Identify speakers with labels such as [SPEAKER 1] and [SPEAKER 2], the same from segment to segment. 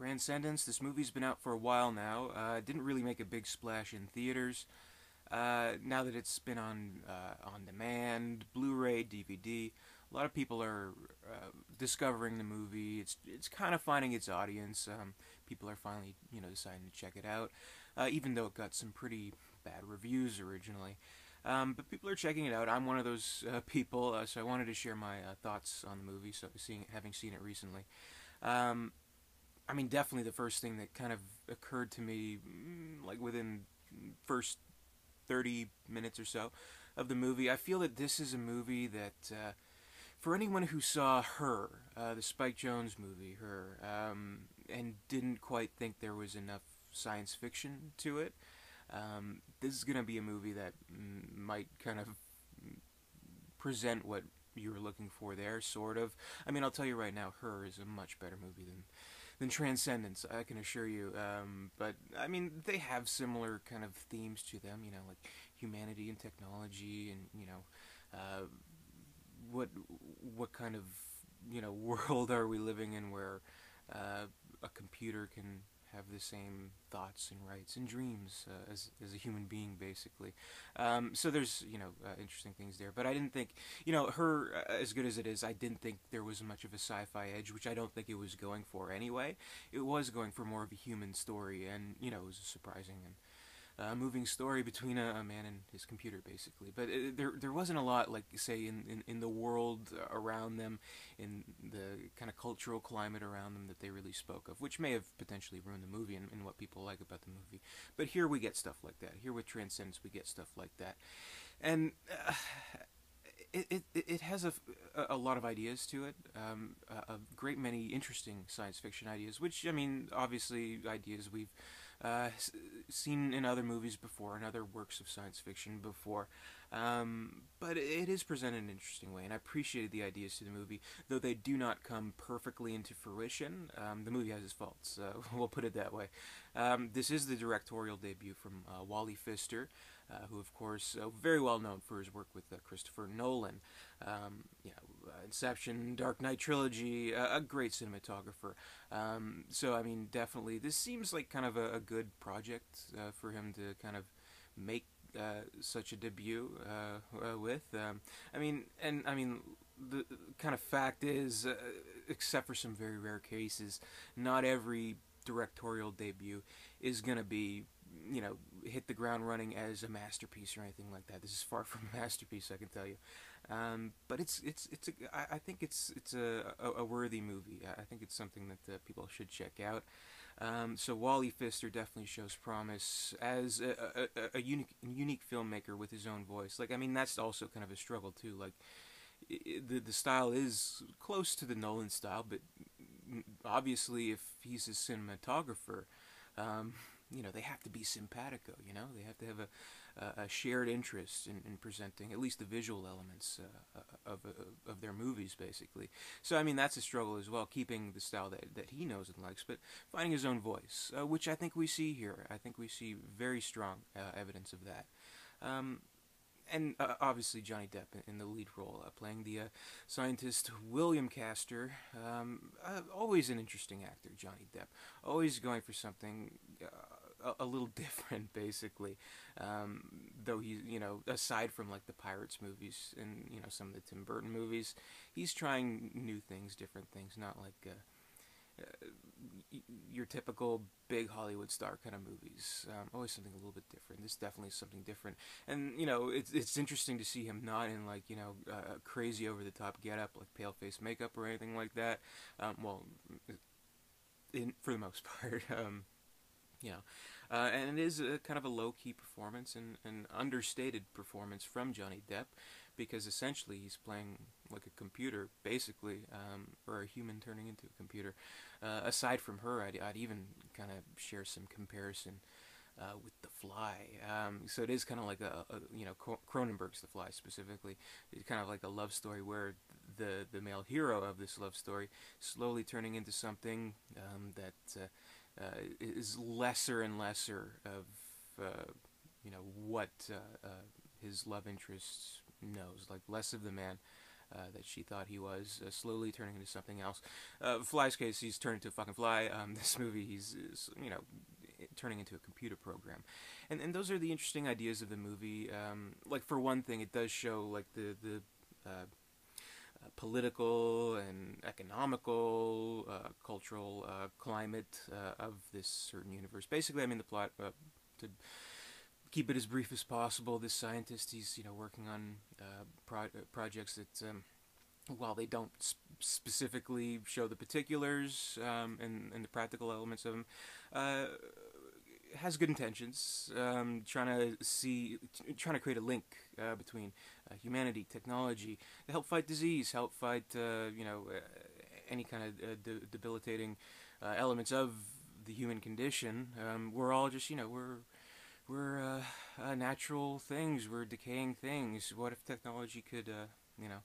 [SPEAKER 1] Transcendence. This movie's been out for a while now. Uh, didn't really make a big splash in theaters. Uh, now that it's been on uh, on demand, Blu-ray, DVD, a lot of people are uh, discovering the movie. It's it's kind of finding its audience. Um, people are finally you know deciding to check it out, uh, even though it got some pretty bad reviews originally. Um, but people are checking it out. I'm one of those uh, people, so I wanted to share my thoughts on the movie. So seeing having seen it recently, um, I mean, definitely the first thing that kind of occurred to me, mm, like within first 30 minutes or so of the movie, I feel that this is a movie that, uh, for anyone who saw Her, uh, the Spike Jonze movie, Her, um, and didn't quite think there was enough science fiction to it, um, this is going to be a movie that mm, might kind of present what you were looking for there, sort of. I mean, I'll tell you right now, Her is a much better movie than than Transcendence, I can assure you. Um, but I mean, they have similar kind of themes to them, you know, like humanity and technology, and you know, uh, what what kind of you know world are we living in where uh, a computer can have the same thoughts and rights and dreams uh, as, as a human being, basically. Um, so there's, you know, uh, interesting things there. But I didn't think, you know, her, uh, as good as it is, I didn't think there was much of a sci-fi edge, which I don't think it was going for anyway. It was going for more of a human story, and, you know, it was surprising and a moving story between a, a, man and his computer, basically. But it, there, there wasn't a lot, like say, in, in, in the world around them, in the kind of cultural climate around them that they really spoke of, which may have potentially ruined the movie and, and what people like about the movie. But here we get stuff like that. Here with Transcendence, we get stuff like that, and. Uh, it, it, it has a, a lot of ideas to it, um, a, a great many interesting science fiction ideas, which, I mean, obviously ideas we've uh, seen in other movies before, in other works of science fiction before. Um, but it is presented in an interesting way, and I appreciated the ideas to the movie, though they do not come perfectly into fruition. Um, the movie has its faults, uh, we'll put it that way. Um, this is the directorial debut from uh, Wally Pfister, uh, who, of course, uh, very well known for his work with uh, Christopher Nolan. Um, know, Inception, Dark Knight trilogy, a great cinematographer. Um, so, I mean, definitely, this seems like kind of a, a good project for him to kind of make uh, such a debut uh, uh, with. Um, I mean, and I mean, the kind of fact is, except for some very rare cases, not every directorial debut is going to be you know hit the ground running as a masterpiece or anything like that. This is far from a masterpiece, I can tell you. Um, but it's it's it's a, I, I think it's it's a, a, a worthy movie. I think it's something that uh, people should check out. Um, so Wally Pfister definitely shows promise as a, a, a, unique unique filmmaker with his own voice. Like I mean, that's also kind of a struggle too. Like the the style is close to the Nolan style, but obviously, if he's a cinematographer, um, you know, they have to be simpatico. You know, they have to have a a shared interest in, in, presenting at least the visual elements uh, of, uh, of their movies, basically. So, I mean, that's a struggle as well, keeping the style that, that he knows and likes, but finding his own voice, uh, which I think we see here. I think we see very strong uh, evidence of that. Um, and uh, obviously Johnny Depp in, the lead role, uh, playing the uh, scientist William Caster. Um, uh, always an interesting actor, Johnny Depp. Always going for something a, little different, basically. Um, though he, you know, aside from like the Pirates movies and you know some of the Tim Burton movies, he's trying new things, different things, not like uh, uh, your typical big Hollywood star kind of movies. Um, always something a little bit different. This definitely is something different, and you know, it's it's interesting to see him not in like you know uh, crazy over the top get up like pale face makeup or anything like that. Um, well, in, for the most part. Um, know, uh, and it is a kind of a low key performance and an understated performance from Johnny Depp, because essentially he's playing like a computer, basically, um, or a human turning into a computer. Uh, aside from her, I'd, I'd even kind of share some comparison. Uh, with The Fly. Um, so it is kind of like a, a, you know Cronenberg's The Fly specifically. It's kind of like a love story where the the male hero of this love story slowly turning into something um, that uh, is lesser and lesser of uh, you know what uh, his love interest knows, like less of the man uh, that she thought he was, uh, slowly turning into something else. Uh, Fly's case, he's turned into a fucking fly. Um, this movie, he's, you know, turning into a computer program. And, and those are the interesting ideas of the movie. Um, like, for one thing, it does show, like, the, the uh, uh, political and economical, uh, cultural uh, climate uh, of this certain universe. Basically, I mean, the plot, to keep it as brief as possible, this scientist, he's, you know, working on pro- projects that... Um, while they don't sp- specifically show the particulars um, and, and, the practical elements of them, uh, has good intentions, um, trying to see, trying to create a link uh, between uh, humanity, technology, to help fight disease, help fight, uh, you know, uh, any kind of uh, de- debilitating elements of the human condition. Um, we're all just, you know, we're we're natural things. We're decaying things. What if technology could, you know,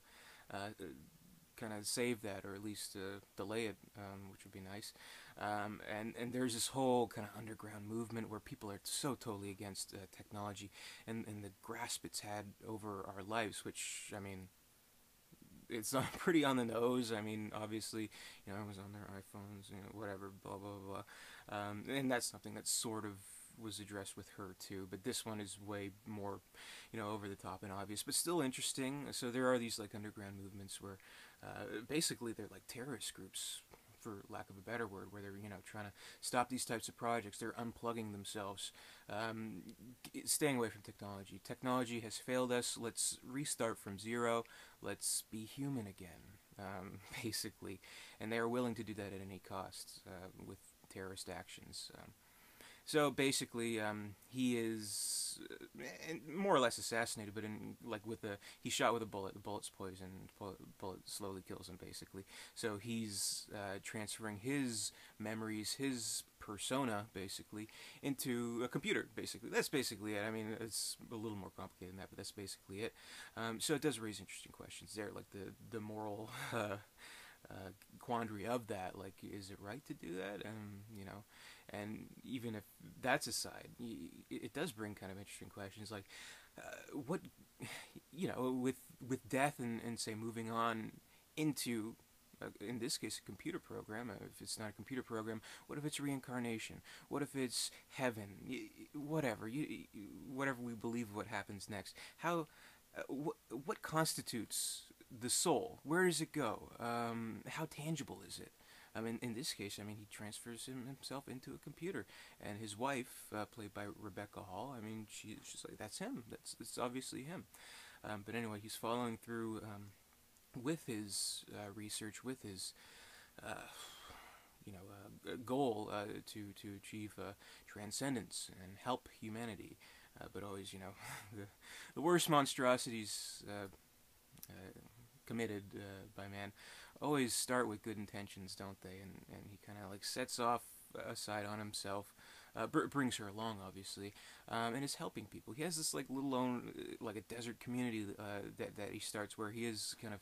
[SPEAKER 1] kind of save that or at least uh, delay it, um, which would be nice. Um, and and there's this whole kind of underground movement where people are so totally against uh, technology and and the grasp it's had over our lives, which I mean. It's pretty on the nose. I mean, obviously, you know, I was on their iPhones, you know, whatever, blah blah blah, um, and that's something that's sort of was addressed with her too, but this one is way more, you know, over the top and obvious, but still interesting. So there are these like underground movements where, uh, basically they're like terrorist groups, for lack of a better word, where they're you know trying to stop these types of projects. They're unplugging themselves, um, staying away from technology. Technology has failed us. Let's restart from zero. Let's be human again. Um, basically, and they are willing to do that at any cost uh, with terrorist actions. Um, so basically, um, he is uh, more or less assassinated, but in like with a he's shot with a bullet. The bullet's poison. Bullet slowly kills him. Basically, so he's uh, transferring his memories, his persona, basically, into a computer. Basically, that's basically it. I mean, it's a little more complicated than that, but that's basically it. Um, so it does raise interesting questions there, like the the moral. Uh, uh, quandary of that. Like, is it right to do that? And you know, and even if that's aside, it does bring kind of interesting questions like, uh, what, you know, with with death and, and say moving on into uh, in this case, a computer program. Uh, if it's not a computer program, what if it's reincarnation? What if it's heaven? whatever, you, whatever we believe what happens next. How, uh, wh- what constitutes the soul? Where does it go? Um, how tangible is it? I mean, in this case, I mean, he transfers him, himself into a computer, and his wife, uh, played by Rebecca Hall, I mean, she, she's like, that's him. That's, that's obviously him. Um, but anyway, he's following through um, with his uh, research, with his, uh, you know, uh, goal uh, to to achieve uh, transcendence and help humanity. but always, you know, the, the worst monstrosities committed by man always start with good intentions, don't they? And and he kind of like sets off aside on himself, uh, br- brings her along, obviously, um, and is helping people. He has this like little own like a desert community uh, that that he starts where he is kind of.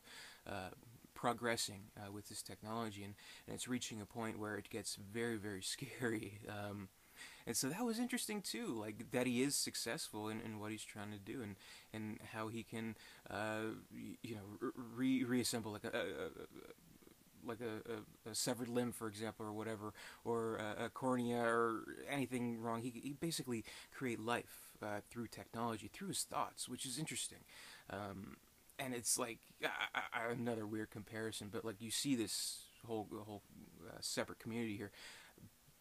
[SPEAKER 1] Uh, progressing uh, with this technology and, and it's reaching a point where it gets very very scary um, and so that was interesting too like that he is successful in, in what he's trying to do and and how he can uh, you know re- reassemble like a, a, a like a, a, a, severed limb, for example, or whatever, or a, a cornea, or anything wrong. He, he basically create life uh, through technology, through his thoughts, which is interesting. Um, and it's like another weird comparison, but like you see this whole whole uh, separate community here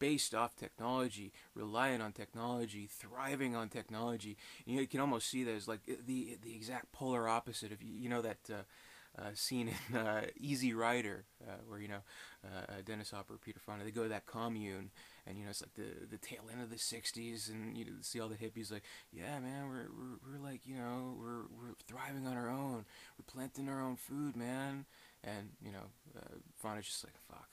[SPEAKER 1] based off technology, relying on technology, thriving on technology. You, can almost see that as like the the exact polar opposite of you know that. Uh, uh, scene in uh, Easy Rider, uh, where you know uh, Dennis Hopper, Peter Fonda, they go to that commune, and you know it's like the the tail end of the '60s, and you see all the hippies like, yeah, man, we're we're, we're like you know we're we're thriving on our own, we're planting our own food, man, and you know uh, Fonda's just like, fuck, you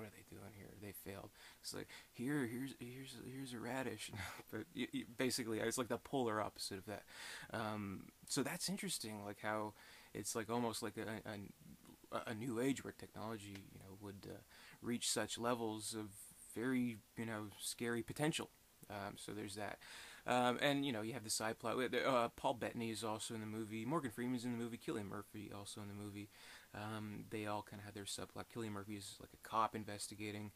[SPEAKER 1] what are they doing here? They failed. It's like here, here's here's here's a radish, but you, you, basically, it's like the polar opposite of that. Um, so that's interesting, like how it's like almost like a, a, a new age where technology, you know, would uh, reach such levels of very, you know, scary potential. Um, so there's that. Um, and you know you have the side plot. Uh, Paul Bettany is also in the movie. Morgan Freeman's in the movie. Cillian Murphy also in the movie. Um, they all kind of have their subplot. Cillian Murphy is like a cop investigating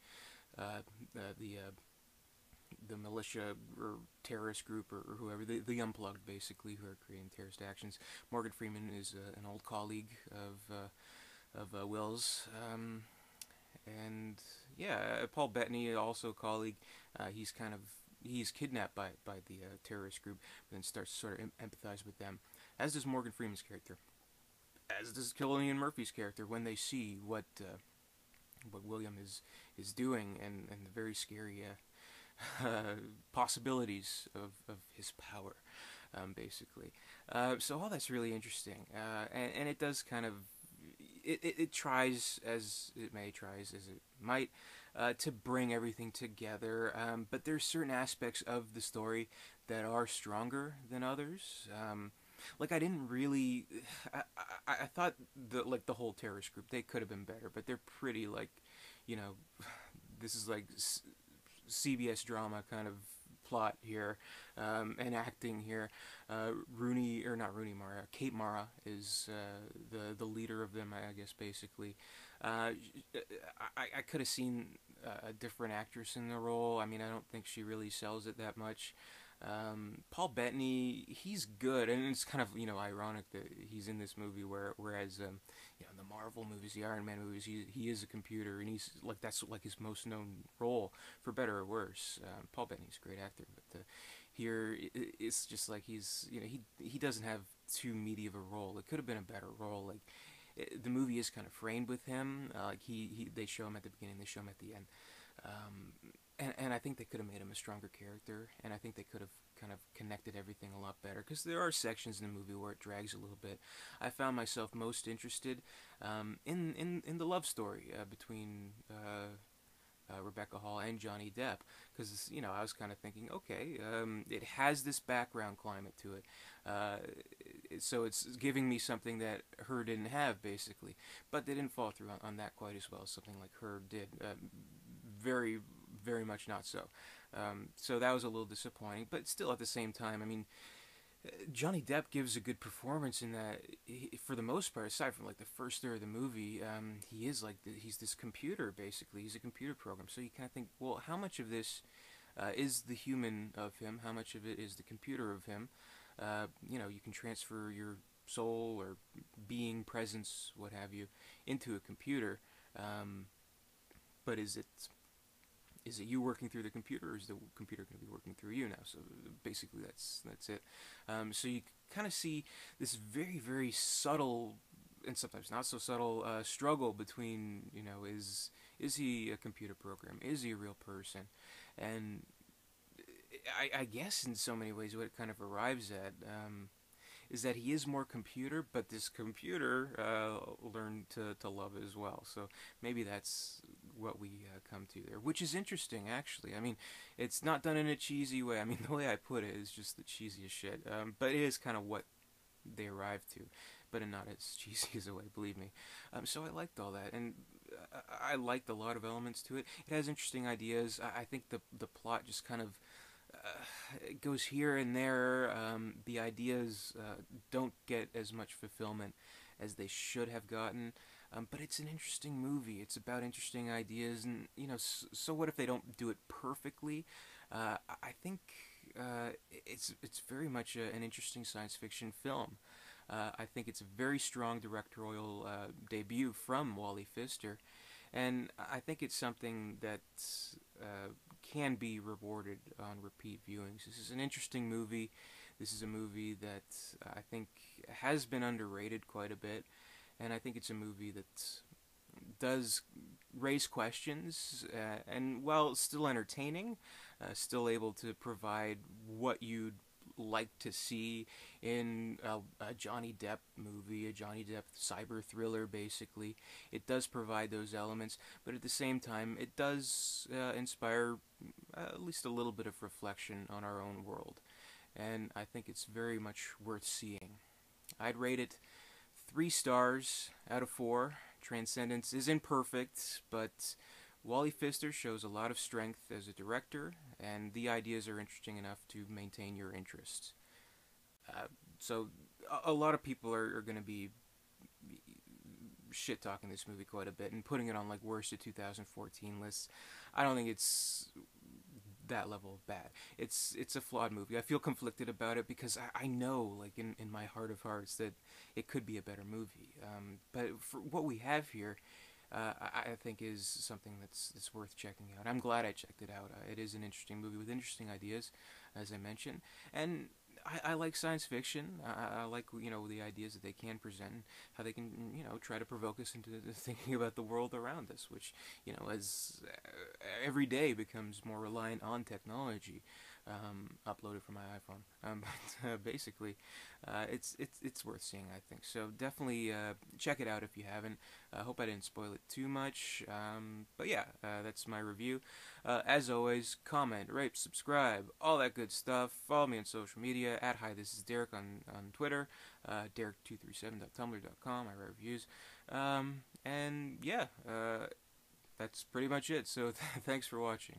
[SPEAKER 1] uh, uh, the uh, the militia or terrorist group or, or, whoever, the, the unplugged basically, who are creating terrorist actions. Morgan Freeman is uh, an old colleague of uh, of uh, Will's, um, and yeah, Paul Bettany also a colleague. he's kind of he's kidnapped by by the terrorist group, but then starts to sort of empathize with them, as does Morgan Freeman's character as does Cillian Murphy's character when they see what uh, what William is is doing and, and the very scary uh, uh, possibilities of, of his power, um, basically. Uh, so all that's really interesting, uh, and, and it does kind of it, it, it, tries as it may tries as it might uh, to bring everything together um, but there's certain aspects of the story that are stronger than others um, like I didn't really. I, I, I thought the like the whole terrorist group they could have been better, but they're pretty like, you know, this is like C- CBS drama kind of plot here um, and acting here. Uh, Rooney or not Rooney Mara, Kate Mara is uh, the the leader of them, I guess basically. Uh, I I could have seen a different actress in the role. I mean, I don't think she really sells it that much. Um, Paul Bettany, he's good, and it's kind of you know ironic that he's in this movie where whereas um, you know in the Marvel movies, the Iron Man movies, he he is a computer, and he's like that's like his most known role for better or worse. Um, Paul Bettany's a great actor, but uh, here it's just like he's you know he he doesn't have too meaty of a role. It could have been a better role. Like it, the movie is kind of framed with him. Uh, like he, he they show him at the beginning, they show him at the end. Um, and, and I think they could have made him a stronger character, and I think they could have kind of connected everything a lot better because there are sections in the movie where it drags a little bit. I found myself most interested um, in, in in the love story uh, between uh, uh, Rebecca Hall and Johnny Depp because you know I was kind of thinking, okay, um, it has this background climate to it, uh, so it's giving me something that her didn't have basically, but they didn't fall through on, on that quite as well as something like her did. Uh, very very much not so. Um, so that was a little disappointing, but still at the same time, I mean, Johnny Depp gives a good performance in that, he, for the most part, aside from like the first third of the movie, um, he is like the, he's this computer basically. He's a computer program. So you kind of think, well, how much of this uh, is the human of him? How much of it is the computer of him? Uh, you know, you can transfer your soul or being, presence, what have you, into a computer. Um, but is it is it you working through the computer, or is the computer going to be working through you now? So basically, that's that's it. Um, so you kind of see this very very subtle and sometimes not so subtle uh, struggle between you know is is he a computer program? Is he a real person? And I, I guess in so many ways, what it kind of arrives at. Um, is that he is more computer, but this computer uh, learned to, to love as well. So maybe that's what we uh, come to there, which is interesting actually. I mean, it's not done in a cheesy way. I mean, the way I put it is just the cheesiest shit. Um, but it is kind of what they arrived to, but in not as cheesy as a way, believe me. Um, so I liked all that, and I, I liked a lot of elements to it. It has interesting ideas. I, I think the the plot just kind of uh, goes here and there. Um, the ideas uh, don't get as much fulfillment as they should have gotten. Um, but it's an interesting movie. It's about interesting ideas, and you know, so, so what if they don't do it perfectly? Uh, I think uh, it's it's very much a, an interesting science fiction film. Uh, I think it's a very strong directorial uh, debut from Wally Pfister, and I think it's something that uh, can be rewarded on repeat viewings. This is an interesting movie. This is a movie that I think has been underrated quite a bit and I think it's a movie that does raise questions, uh, and while still entertaining, uh, still able to provide what you'd like to see in a, a, Johnny Depp movie, a Johnny Depp cyber thriller, basically. It does provide those elements, but at the same time, it does uh, inspire uh, at least a little bit of reflection on our own world. And I think it's very much worth seeing. I'd rate it three stars out of four. Transcendence is imperfect, but Wally Pfister shows a lot of strength as a director, and the ideas are interesting enough to maintain your interest. Uh, so, a, a, lot of people are, are going to be shit talking this movie quite a bit and putting it on like worst of 2014 lists. I don't think it's that level of bad. It's it's a flawed movie. I feel conflicted about it because I, I know, like in, in my heart of hearts, that it could be a better movie. Um, but for what we have here, uh, I, I, think is something that's that's worth checking out. I'm glad I checked it out. Uh, it is an interesting movie with interesting ideas, as I mentioned, and I, I like science fiction. I, I, like you know the ideas that they can present, how they can you know try to provoke us into thinking about the world around us, which you know as uh, every day becomes more reliant on technology um, uploaded from my iPhone. Um, but uh, basically, uh, it's it's it's worth seeing, I think. So definitely uh, check it out if you haven't. I hope I didn't spoil it too much. Um, but yeah, uh, that's my review. Uh, as always, comment, rate, subscribe, all that good stuff. Follow me on social media at hi this is Derek on on Twitter, uh, Derek237.tumblr.com. I write reviews, um, and yeah, that's pretty much it. So th- thanks for watching.